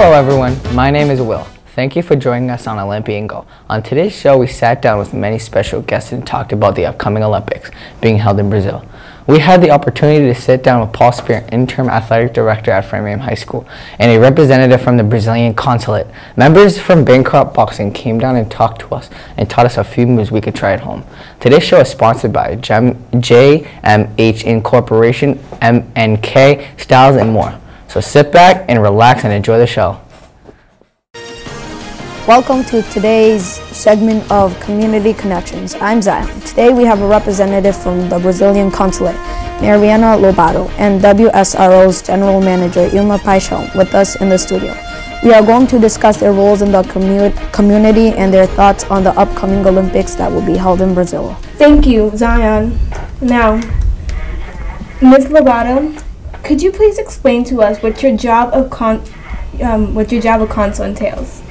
Hello everyone, my name is Will. Thank you for joining us on Olympian Go. On today's show, we sat down with many special guests and talked about the upcoming Olympics being held in Brazil. We had the opportunity to sit down with Paul Spear, interim athletic director at Framingham High School, and a representative from the Brazilian consulate. Members from Bancroft Boxing came down and talked to us and taught us a few moves we could try at home. Today's show is sponsored by JMH Incorporation, MNK, Styles, and more. So sit back and relax and enjoy the show. Welcome to today's segment of Community Connections. I'm Zion. Today we have a representative from the Brazilian consulate, Mariana Lobato, and WSRO's General Manager, Ilma Paixão, with us in the studio. We are going to discuss their roles in the commu community and their thoughts on the upcoming Olympics that will be held in Brazil. Thank you, Zion. Now, Ms. Lobato, could you please explain to us what your job of con um, what your job of consul entails?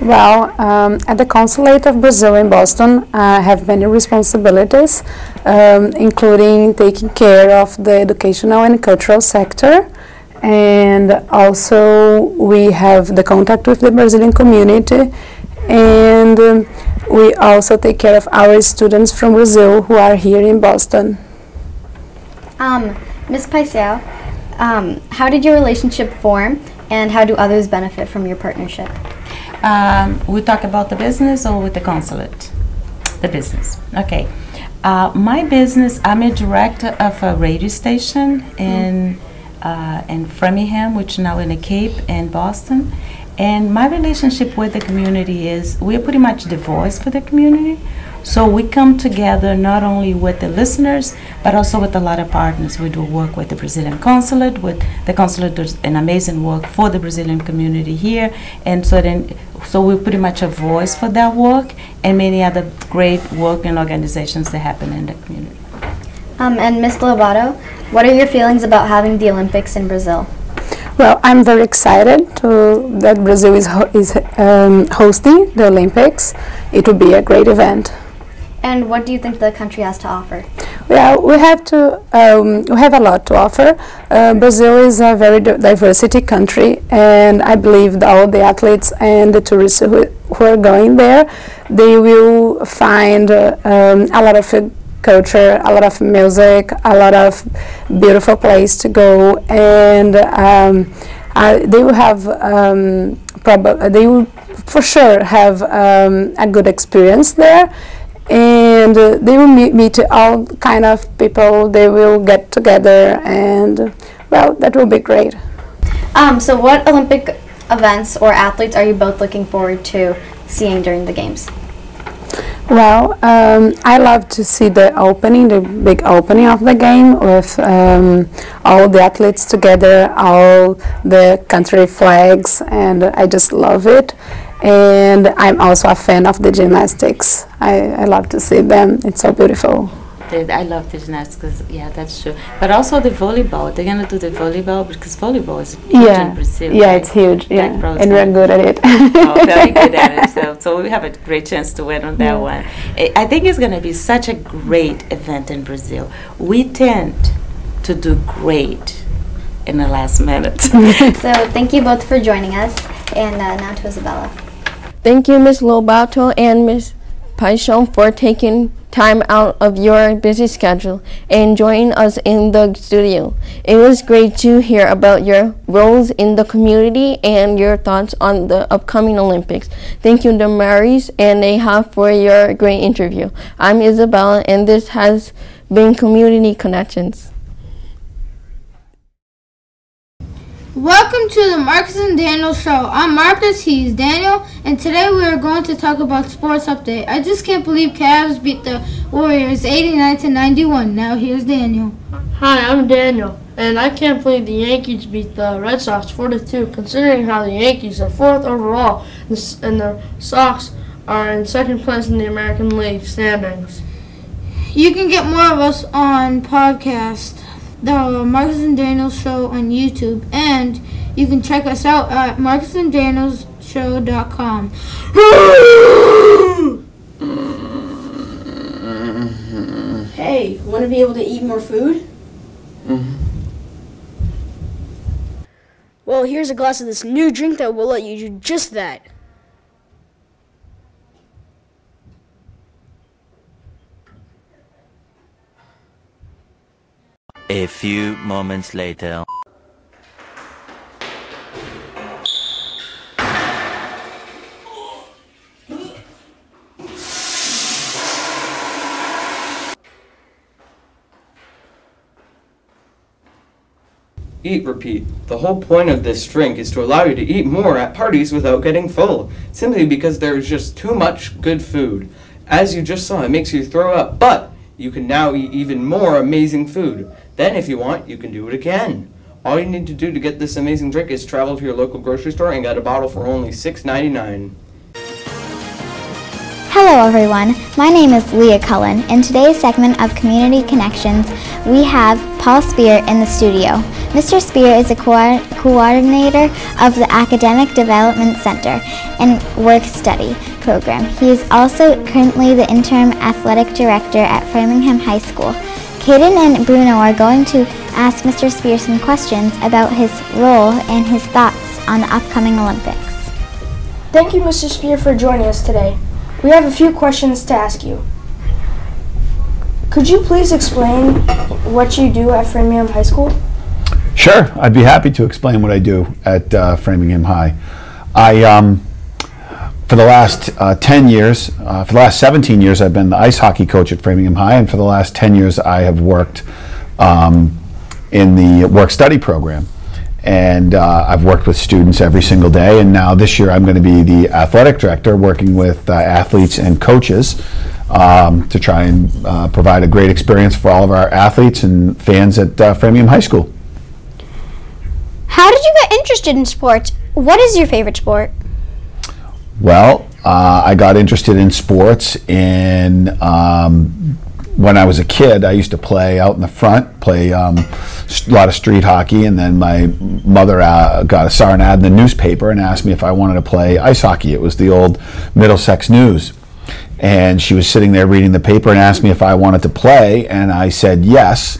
Well, um, at the Consulate of Brazil in Boston, I have many responsibilities, um, including taking care of the educational and cultural sector. And also, we have the contact with the Brazilian community. And um, we also take care of our students from Brazil who are here in Boston. Um, Ms. Paixão, um, how did your relationship form and how do others benefit from your partnership? Um, we talk about the business or with the consulate? The business. Okay. Uh, my business, I'm a director of a radio station in uh, in Framingham, which now in the Cape and Boston. And my relationship with the community is we're pretty much the voice for the community. So we come together not only with the listeners, but also with a lot of partners. We do work with the Brazilian consulate, with the consulate does an amazing work for the Brazilian community here, and so then, so we're pretty much a voice for that work and many other great work and organizations that happen in the community. Um, and Ms. Lobato, what are your feelings about having the Olympics in Brazil? Well, I'm very excited to, that Brazil is, ho is um, hosting the Olympics. It will be a great event. And what do you think the country has to offer? Well, we have to. Um, we have a lot to offer. Uh, Brazil is a very diversity country, and I believe that all the athletes and the tourists who, who are going there, they will find uh, um, a lot of uh, culture, a lot of music, a lot of beautiful place to go, and um, uh, they will have um, they will for sure have um, a good experience there and uh, they will meet, meet all kind of people. They will get together and well that will be great. Um, so what olympic events or athletes are you both looking forward to seeing during the games? Well um, i love to see the opening the big opening of the game with um, all the athletes together all the country flags and i just love it and I'm also a fan of the gymnastics. I, I love to see them. It's so beautiful. I love the gymnastics. Yeah, that's true. But also the volleyball. They're gonna do the volleyball because volleyball is huge yeah. in Brazil. Yeah, right? it's huge. Yeah, and we're good at it. oh, very good at it. So, so we have a great chance to win on that yeah. one. I think it's gonna be such a great event in Brazil. We tend to do great in the last minute. so thank you both for joining us, and uh, now to Isabella. Thank you, Ms. Lobato and Ms. Paixão for taking time out of your busy schedule and joining us in the studio. It was great to hear about your roles in the community and your thoughts on the upcoming Olympics. Thank you, Damaris and Neha, for your great interview. I'm Isabella, and this has been Community Connections. Welcome to the Marcus and Daniel Show. I'm Marcus, he's Daniel, and today we are going to talk about sports update. I just can't believe Cavs beat the Warriors 89 to 91. Now here's Daniel. Hi, I'm Daniel, and I can't believe the Yankees beat the Red Sox 42, considering how the Yankees are fourth overall and the Sox are in second place in the American League standings. You can get more of us on podcast the Marcus and Daniels Show on YouTube, and you can check us out at marcusandDanielsShow.com. hey, want to be able to eat more food? Mm-hmm. Well, here's a glass of this new drink that will let you do just that. A few moments later. Eat Repeat. The whole point of this drink is to allow you to eat more at parties without getting full, simply because there is just too much good food. As you just saw, it makes you throw up, but you can now eat even more amazing food. Then, if you want, you can do it again. All you need to do to get this amazing drink is travel to your local grocery store and get a bottle for only $6.99. Hello everyone, my name is Leah Cullen. In today's segment of Community Connections, we have Paul Spear in the studio. Mr. Spear is a co- coordinator of the Academic Development Center and Work Study program. He is also currently the interim athletic director at Framingham High School. Kaden and Bruno are going to ask Mr. Spear some questions about his role and his thoughts on the upcoming Olympics. Thank you, Mr. Spear, for joining us today. We have a few questions to ask you. Could you please explain what you do at Framingham High School? Sure, I'd be happy to explain what I do at uh, Framingham High. I, um, for the last uh, 10 years, uh, for the last 17 years, I've been the ice hockey coach at Framingham High, and for the last 10 years, I have worked um, in the work study program and uh, I've worked with students every single day. And now this year, I'm going to be the athletic director, working with uh, athletes and coaches um, to try and uh, provide a great experience for all of our athletes and fans at uh, Framingham High School. How did you get interested in sports? What is your favorite sport? Well, uh, I got interested in sports in um, when I was a kid, I used to play out in the front, play um, a lot of street hockey, and then my mother uh, got a saw an ad in the newspaper and asked me if I wanted to play ice hockey. It was the old Middlesex News, and she was sitting there reading the paper and asked me if I wanted to play, and I said yes.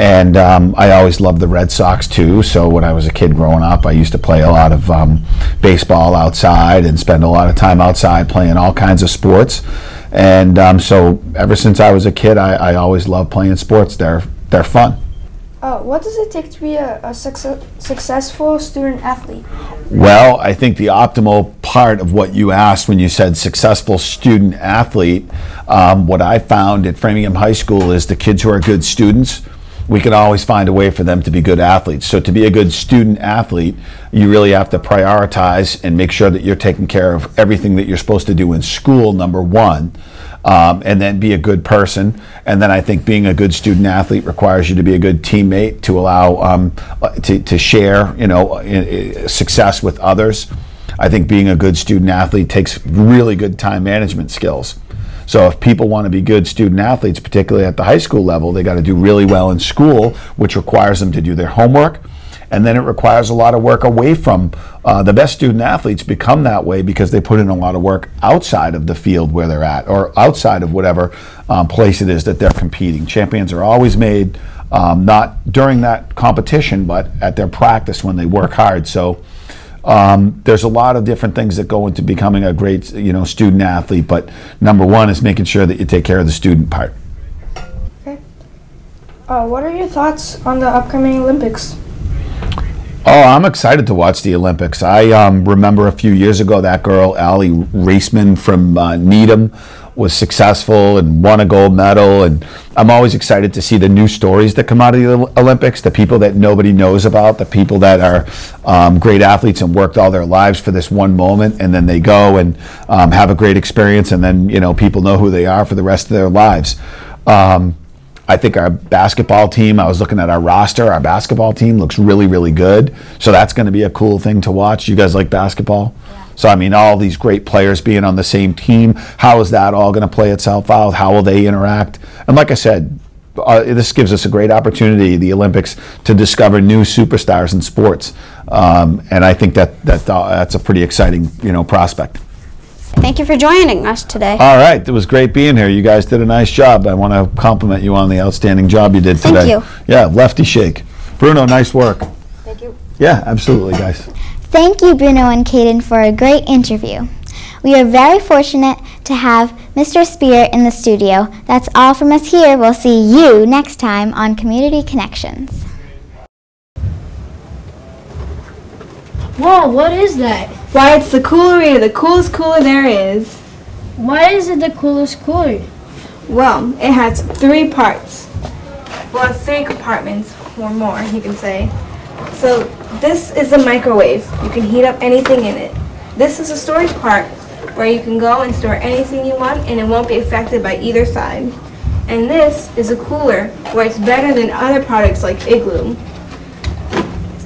And um, I always loved the Red Sox too. So when I was a kid growing up, I used to play a lot of um, baseball outside and spend a lot of time outside playing all kinds of sports. And um, so ever since I was a kid, I, I always loved playing sports. They're they're fun. Uh, what does it take to be a, a success, successful student athlete? Well, I think the optimal part of what you asked when you said successful student athlete, um, what I found at Framingham High School is the kids who are good students we can always find a way for them to be good athletes. So to be a good student athlete, you really have to prioritize and make sure that you're taking care of everything that you're supposed to do in school, number one. Um, and then be a good person. And then I think being a good student athlete requires you to be a good teammate to allow um, to, to share, you know, success with others. I think being a good student athlete takes really good time management skills. So if people want to be good student athletes, particularly at the high school level, they got to do really well in school, which requires them to do their homework. And then it requires a lot of work away from uh, the best student athletes become that way because they put in a lot of work outside of the field where they're at or outside of whatever um, place it is that they're competing. Champions are always made um, not during that competition, but at their practice when they work hard. So um, there's a lot of different things that go into becoming a great, you know, student athlete. But number one is making sure that you take care of the student part. Okay. Uh, what are your thoughts on the upcoming Olympics? Oh, I'm excited to watch the Olympics. I um, remember a few years ago that girl, Aly Raisman from uh, Needham, was successful and won a gold medal. And I'm always excited to see the new stories that come out of the Olympics, the people that nobody knows about, the people that are um, great athletes and worked all their lives for this one moment, and then they go and um, have a great experience, and then you know people know who they are for the rest of their lives. Um, I think our basketball team, I was looking at our roster, our basketball team looks really, really good. So that's going to be a cool thing to watch. You guys like basketball? So, I mean, all these great players being on the same team, how is that all going to play itself out? How will they interact? And like I said, uh, this gives us a great opportunity, the Olympics, to discover new superstars in sports, um, and I think that that uh, that's a pretty exciting, you know, prospect. Thank you for joining us today. All right, it was great being here. You guys did a nice job. I want to compliment you on the outstanding job you did today. Thank you. Yeah, lefty shake. Bruno, nice work. Thank you. Yeah, absolutely, guys. Thank you, Bruno and Caden, for a great interview. We are very fortunate to have Mr. Spear in the studio. That's all from us here. We'll see you next time on Community Connections. Whoa, what is that? Why, it's the coolery, the coolest cooler there is. Why is it the coolest cooler? Well, it has three parts. Well, three compartments, or more, you can say. So, this is a microwave. You can heat up anything in it. This is a storage part, where you can go and store anything you want and it won't be affected by either side. And this is a cooler, where it's better than other products like Igloo.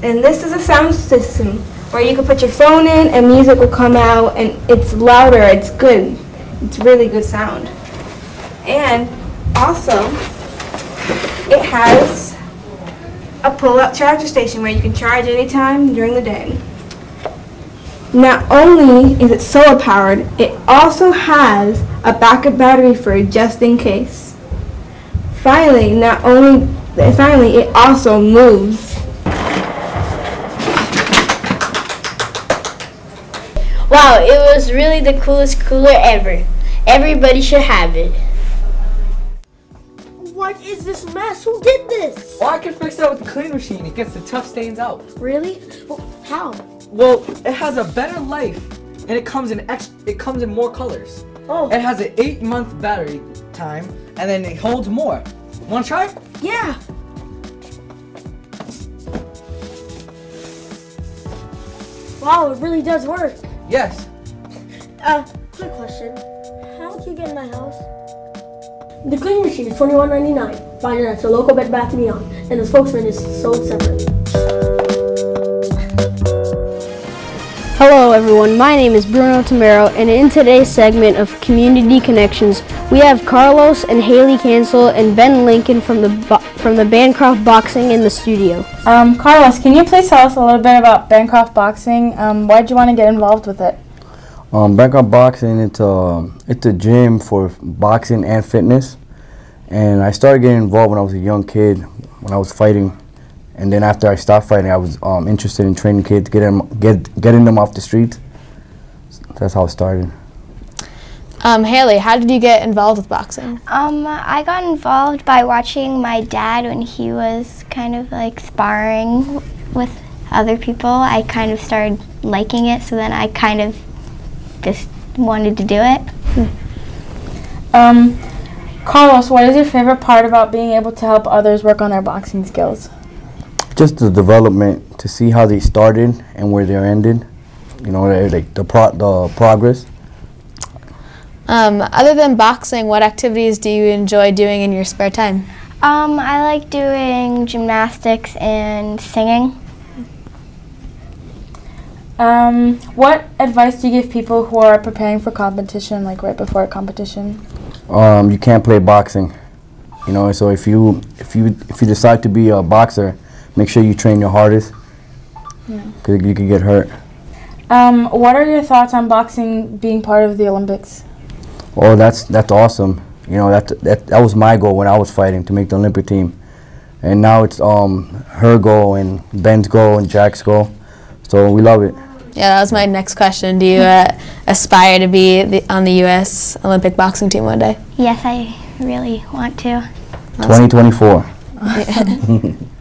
And this is a sound system, where you can put your phone in and music will come out and it's louder, it's good. It's really good sound. And also, it has a pull-up charger station where you can charge anytime during the day. Not only is it solar powered, it also has a backup battery for just in case. Finally, not only finally it also moves. Wow, it was really the coolest cooler ever. Everybody should have it. What is this mess? Who did this? Well, I can fix that with the clean machine. It gets the tough stains out. Really? Well, how? Well, it has a better life, and it comes in ex- it comes in more colors. Oh. It has an eight month battery time, and then it holds more. Want to try? it? Yeah. Wow, it really does work. Yes. Uh, quick question. How did you get in my house? The cleaning machine is twenty one ninety nine. Find it at your local Bed Bath & Beyond, and the spokesman is sold separately. Hello everyone, my name is Bruno Tamero and in today's segment of Community Connections, we have Carlos and Haley Cancel and Ben Lincoln from the bo- from the Bancroft Boxing in the studio. Um, Carlos, can you please tell us a little bit about Bancroft Boxing? Um, why did you want to get involved with it? Um, Bancroft Boxing, it's a, it's a gym for boxing and fitness. And I started getting involved when I was a young kid, when I was fighting. And then after I stopped fighting, I was um, interested in training kids, getting them, get, getting them off the streets. That's how it started. Um, Haley, how did you get involved with boxing? Um, I got involved by watching my dad when he was kind of like sparring with other people. I kind of started liking it, so then I kind of just wanted to do it. Um, Carlos, what is your favorite part about being able to help others work on their boxing skills? Just the development, to see how they started and where they're ended. You know, like the, pro- the progress. Um, other than boxing, what activities do you enjoy doing in your spare time? Um, I like doing gymnastics and singing. Um, what advice do you give people who are preparing for competition, like right before a competition? Um, you can't play boxing. You know, so if you if you if you decide to be a boxer, make sure you train your hardest, Yeah. cause you could get hurt. Um, what are your thoughts on boxing being part of the Olympics? Oh, that's that's awesome. You know, that that that was my goal when I was fighting to make the Olympic team, and now it's um her goal and Ben's goal and Jack's goal. So we love it. Yeah, that was my next question. Do you uh, aspire to be the, on the U.S. Olympic boxing team one day? Yes, I really want to. 2024.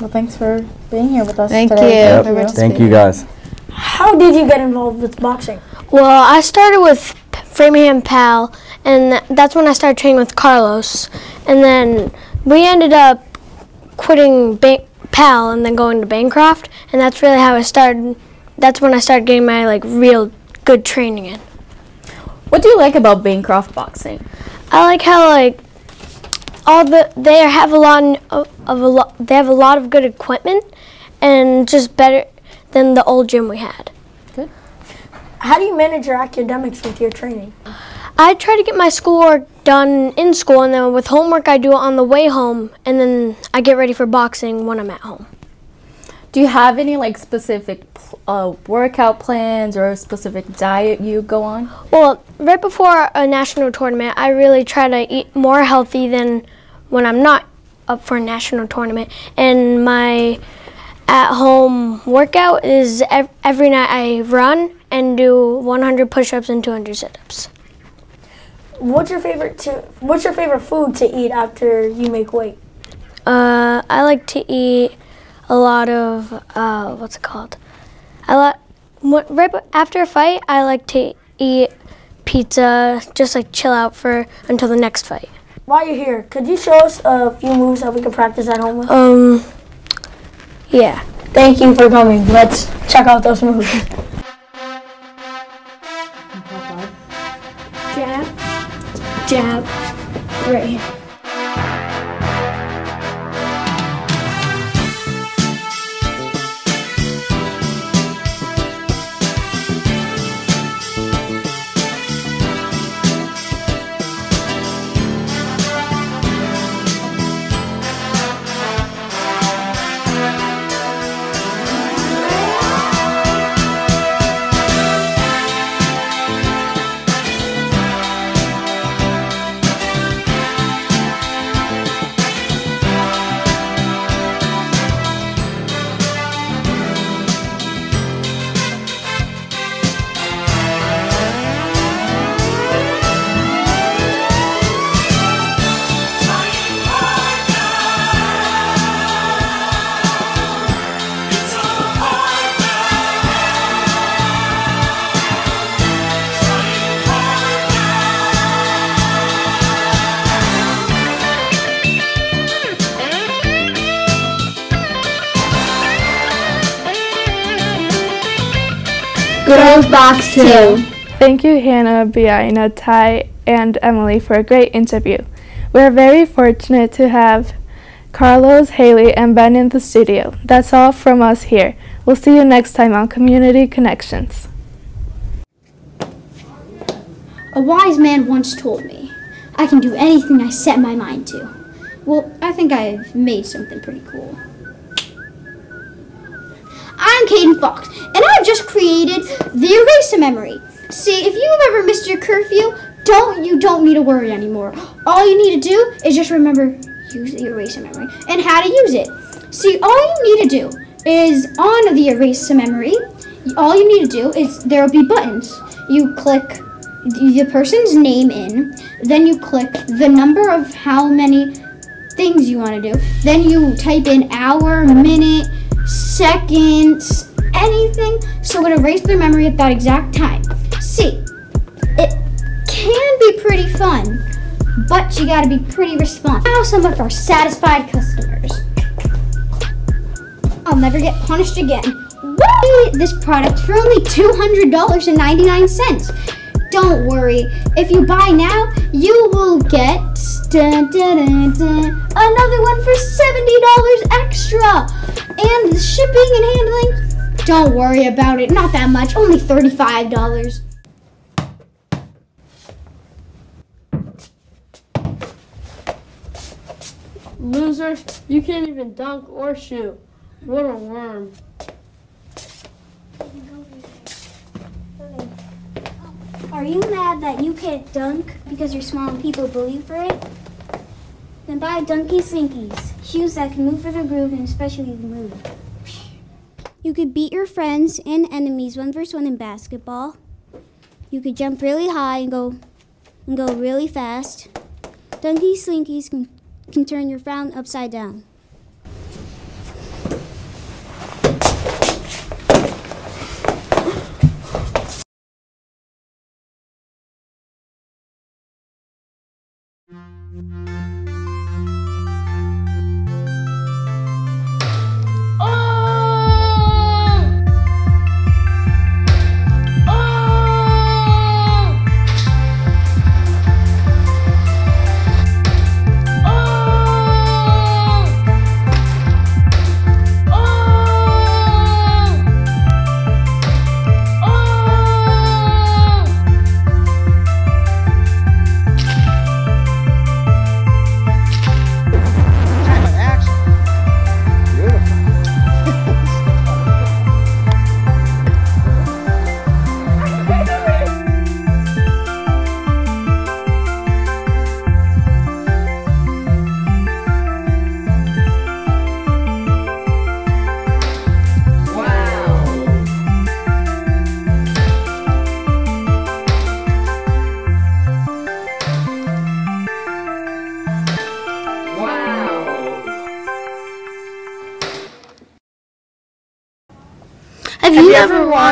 Well, thanks for being here with us Thank today. you Yep. for Thank you guys. How did you get involved with boxing? Well, I started with P- Framingham Pal, and that's when I started training with Carlos. And then we ended up quitting ba- Pal and then going to Bancroft, and that's really how I started. That's when I started getting my like real good training in. What do you like about Bancroft boxing? I like how like all the they have a lot of, of a lot. They have a lot of good equipment, and just better than the old gym we had. Good. How do you manage your academics with your training? I try to get my schoolwork done in school, and then with homework, I do it on the way home, and then I get ready for boxing when I'm at home. Do you have any like specific uh, workout plans or a specific diet you go on? Well, right before a national tournament, I really try to eat more healthy than when I'm not up for a national tournament. And my at home workout is ev- every night I run and do 100 push ups and 200 sit ups. What's your favorite to What's your favorite food to eat after you make weight? Uh, I like to eat a lot of, uh, what's it called? I like, what, right after a fight, I like to eat pizza, just like chill out for until the next fight. While you're here, could you show us a few moves that we can practice at home with? Um, yeah. Thank you for coming. Let's check out those moves. jab, right here. Girls Box 2. Thank you, Hannah, Biaina, Ty, and Emily for a great interview. We're very fortunate to have Carlos, Haley, and Ben in the studio. That's all from us here. We'll see you next time on Community Connections. A wise man once told me, I can do anything I set my mind to. Well, I think I've made something pretty cool. I'm Caden Fox, and I've just created the eraser memory. See, if you've ever missed your curfew, don't you don't need to worry anymore. All you need to do is just remember use the eraser memory and how to use it. See, all you need to do is on the eraser memory, all you need to do is there will be buttons. You click the person's name in, then you click the number of how many things you want to do. Then you type in hour, minute, seconds, anything, so it erases their memory at that exact time. See, it can be pretty fun, but you gotta be pretty responsible. Now some of our satisfied customers. I'll never get punished again. Why this product for only $200.99? Don't worry, if you buy now, you will get dun, dun, dun, dun, another one for $70 extra. And the shipping and handling, don't worry about it, not that much, only $35. Loser, you can't even dunk or shoot. What a worm. Are you mad that you can't dunk because you're small and people bully for it? Then buy Dunky Slinkies, shoes that can move for the groove and especially the move. You could beat your friends and enemies one versus one in basketball. You could jump really high and go and go really fast. Dunky Slinkies can, can turn your frown upside down.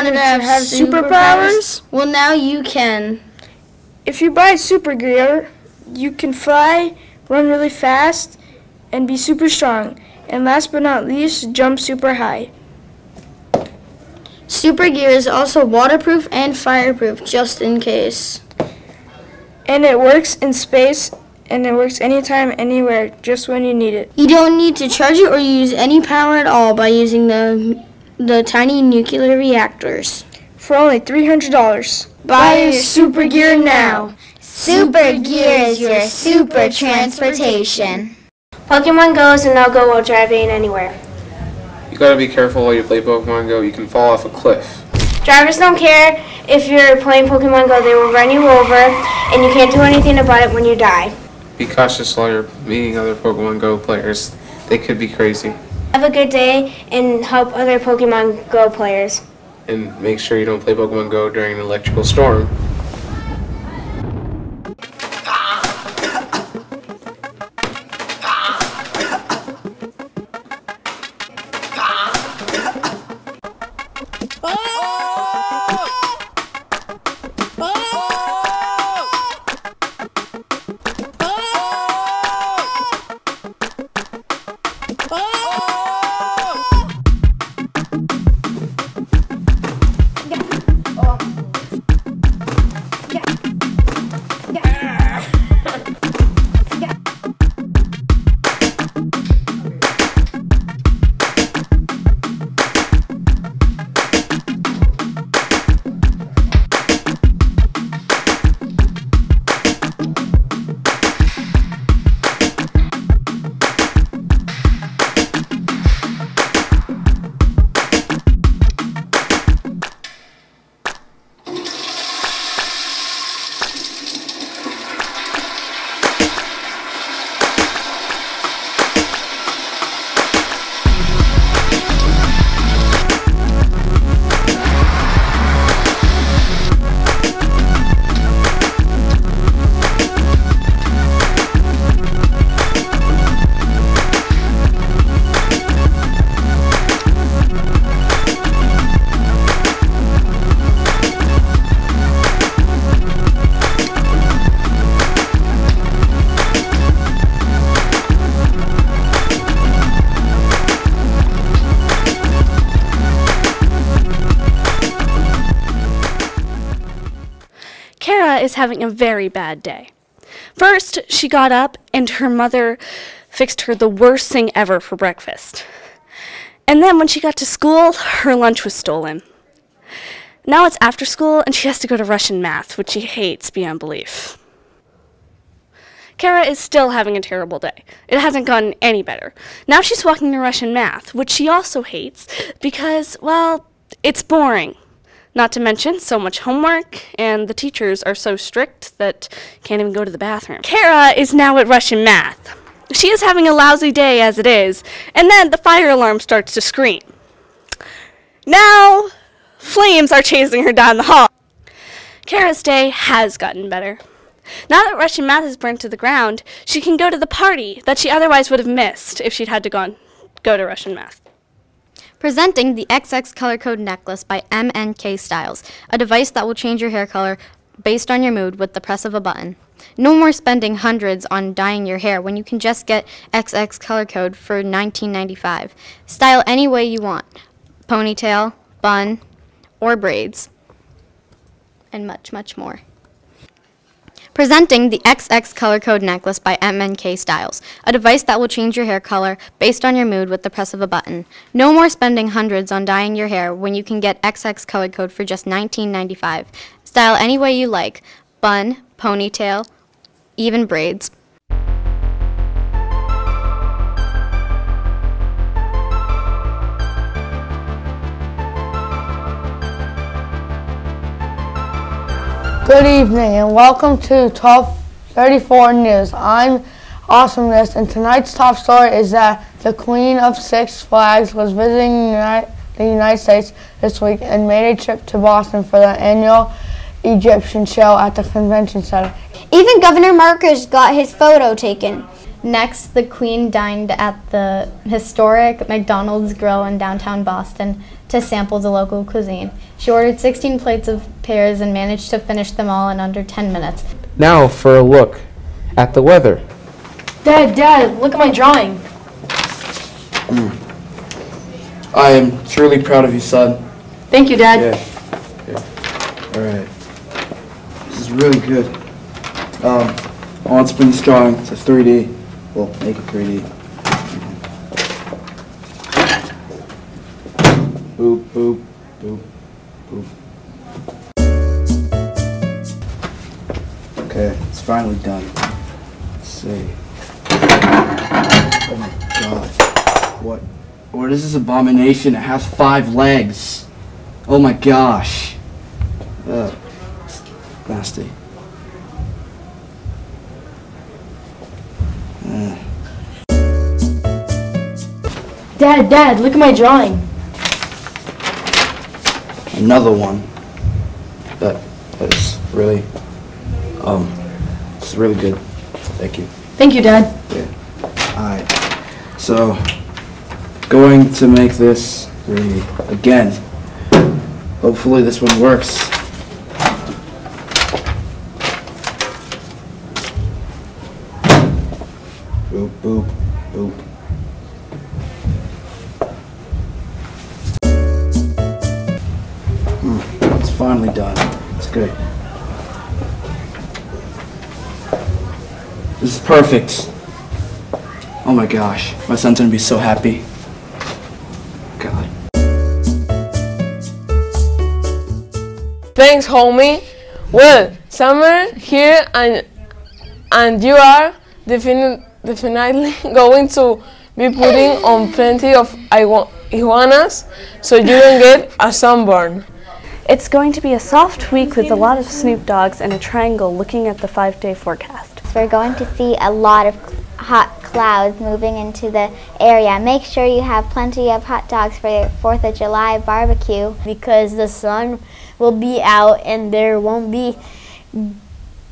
Wanted to have superpowers? Well, now you can. If you buy super gear, you can fly, run really fast, and be super strong. And last but not least, jump super high. Super gear is also waterproof and fireproof, just in case. And it works in space and it works anytime, anywhere, just when you need it. You don't need to charge it or use any power at all by using the the tiny nuclear reactors. For only $300. Buy your super gear now. Super gear is your super transportation. Pokemon Go is a no-go while driving anywhere. You gotta be careful while you play Pokemon Go. You can fall off a cliff. Drivers don't care if you're playing Pokemon Go. They will run you over, and you can't do anything about it when you die. Be cautious while you're meeting other Pokemon Go players. They could be crazy. Have a good day and help other Pokemon Go players. And make sure you don't play Pokemon Go during an electrical storm. Having a very bad day. First, she got up and her mother fixed her the worst thing ever for breakfast. And then when she got to school, her lunch was stolen. Now it's after school and she has to go to Russian math, which she hates beyond belief. Kara is still having a terrible day. It hasn't gotten any better. Now she's walking to Russian math, which she also hates because, well, it's boring. Not to mention so much homework, and the teachers are so strict that can't even go to the bathroom. Kara is now at Russian math. She is having a lousy day as it is, and then the fire alarm starts to scream. Now, flames are chasing her down the hall. Kara's day has gotten better. Now that Russian math is burnt to the ground, she can go to the party that she otherwise would have missed if she'd had to gone, go to Russian math. Presenting the XX Color Code Necklace by MNK Styles, a device that will change your hair color based on your mood with the press of a button. No more spending hundreds on dyeing your hair when you can just get XX Color Code for $19.95. Style any way you want ponytail, bun, or braids, and much, much more. Presenting the XX Color Code Necklace by MNK Styles, a device that will change your hair color based on your mood with the press of a button. No more spending hundreds on dyeing your hair when you can get XX Color Code for just $19.95. Style any way you like bun, ponytail, even braids. Good evening and welcome to 1234 News. I'm Awesomeness and tonight's top story is that the Queen of Six Flags was visiting the United States this week and made a trip to Boston for the annual Egyptian show at the convention center. Even Governor Marcus got his photo taken. Next, the Queen dined at the historic McDonald's Grill in downtown Boston. to sample the local cuisine. She ordered 16 plates of pears and managed to finish them all in under 10 minutes. Now for a look at the weather. Dad, Dad, look at my drawing. I am truly proud of you, son. Thank you, Dad. Yeah. yeah. All right. This is really good. Um, I want to spin this drawing to 3D. Well, make it 3D. Boop, boop, boop, boop. Okay, it's finally done. Let's see. Oh my god. What? What is this abomination? It has five legs. Oh my gosh. Ugh. Nasty. Dad, Dad, look at my drawing. Another one. That, that is really, um, it's really good. Thank you. Thank you, Dad. Yeah. Alright. So, going to make this 3D again. Hopefully this one works. Perfect. Oh my gosh, my son's gonna be so happy. God. Thanks, homie. Well, summer here and and you are defini- definitely going to be putting on plenty of igu- iguanas so you don't get a sunburn. It's going to be a soft week with a lot of Snoop Dogs and a triangle looking at the five day forecast. So we're going to see a lot of cl- hot clouds moving into the area. Make sure you have plenty of hot dogs for your 4th of July barbecue. because the sun will be out and there won't be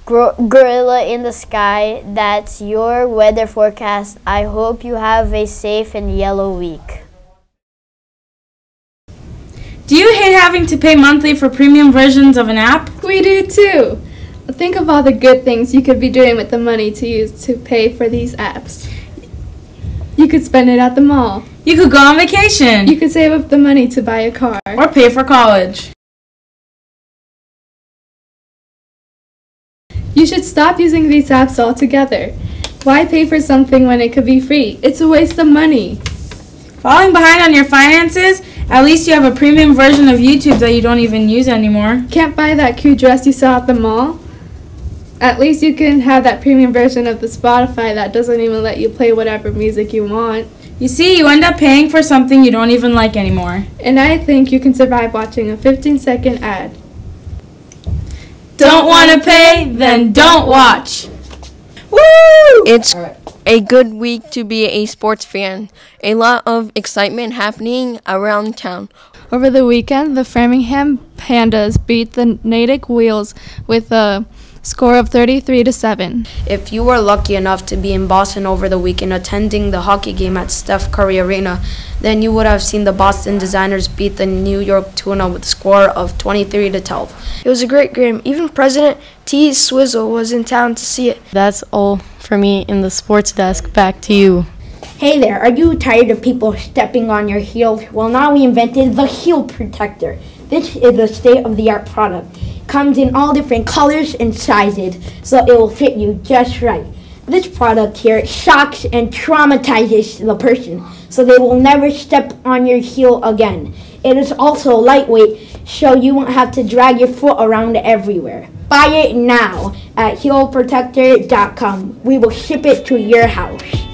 gor- gorilla in the sky. That's your weather forecast. I hope you have a safe and yellow week. Do you hate having to pay monthly for premium versions of an app? We do too. Think of all the good things you could be doing with the money to use to pay for these apps. You could spend it at the mall. You could go on vacation. You could save up the money to buy a car. Or pay for college. You should stop using these apps altogether. Why pay for something when it could be free? It's a waste of money. Falling behind on your finances? At least you have a premium version of YouTube that you don't even use anymore. Can't buy that cute dress you saw at the mall? At least you can have that premium version of the Spotify that doesn't even let you play whatever music you want. You see, you end up paying for something you don't even like anymore. And I think you can survive watching a 15 second ad. Don't want to pay? Then don't watch. Woo! It's a good week to be a sports fan. A lot of excitement happening around town. Over the weekend, the Framingham Pandas beat the Natick Wheels with a score of 33 to 7. If you were lucky enough to be in Boston over the weekend attending the hockey game at Steph Curry Arena, then you would have seen the Boston Designers beat the New York Tuna with a score of 23 to 12. It was a great game. Even President T. Swizzle was in town to see it. That's all for me in the sports desk. Back to you. Hey there, are you tired of people stepping on your heels? Well, now we invented the Heel Protector. This is a state of the art product. Comes in all different colors and sizes, so it will fit you just right. This product here shocks and traumatizes the person, so they will never step on your heel again. It is also lightweight, so you won't have to drag your foot around everywhere. Buy it now at heelprotector.com. We will ship it to your house.